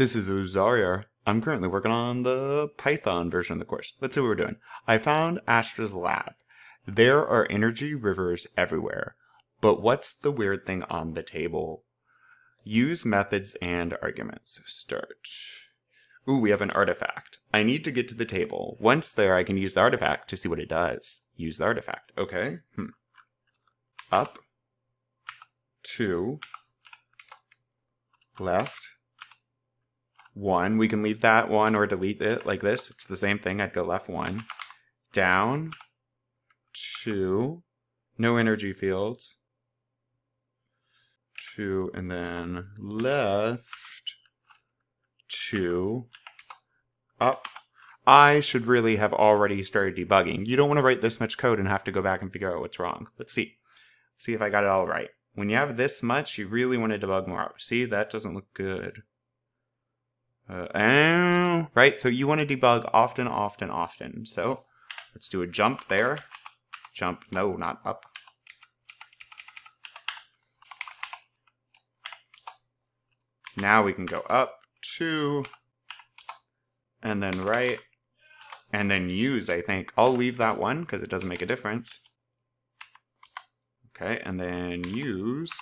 This is Ozaria. I'm currently working on the Python version of the course. Let's see what we're doing. I found Astra's lab. There are energy rivers everywhere. But what's the weird thing on the table? Use methods and arguments. Start. Ooh, we have an artifact. I need to get to the table. Once there, I can use the artifact to see what it does. Use the artifact. Okay. Hmm. Up. Two. Left. One. We can leave that one or delete it like this. It's the same thing. I'd go left one. Down. Two. No energy fields. Two. And then left. Two. Up. I should really have already started debugging. You don't want to write this much code and have to go back and figure out what's wrong. Let's see. See if I got it all right. When you have this much, you really want to debug more. See, that doesn't look good. Uh, oh, right, so you want to debug often, often, often. So let's do a jump there. Jump, no, not up. Now we can go up, two, and then right, and then use, I think. I'll leave that one because it doesn't make a difference. Okay, and then use.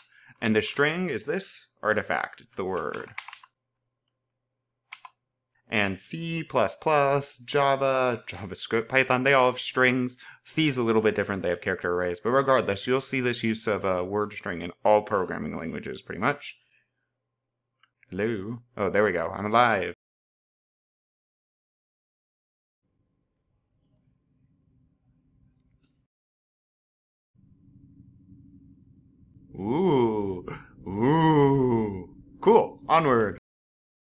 And the string is this artifact. It's the word. And C++, Java, JavaScript, Python, they all have strings. C is a little bit different. They have character arrays. But regardless, you'll see this use of a word string in all programming languages, pretty much. Hello? Oh, there we go. I'm alive. Ooh, ooh. Cool. Onward.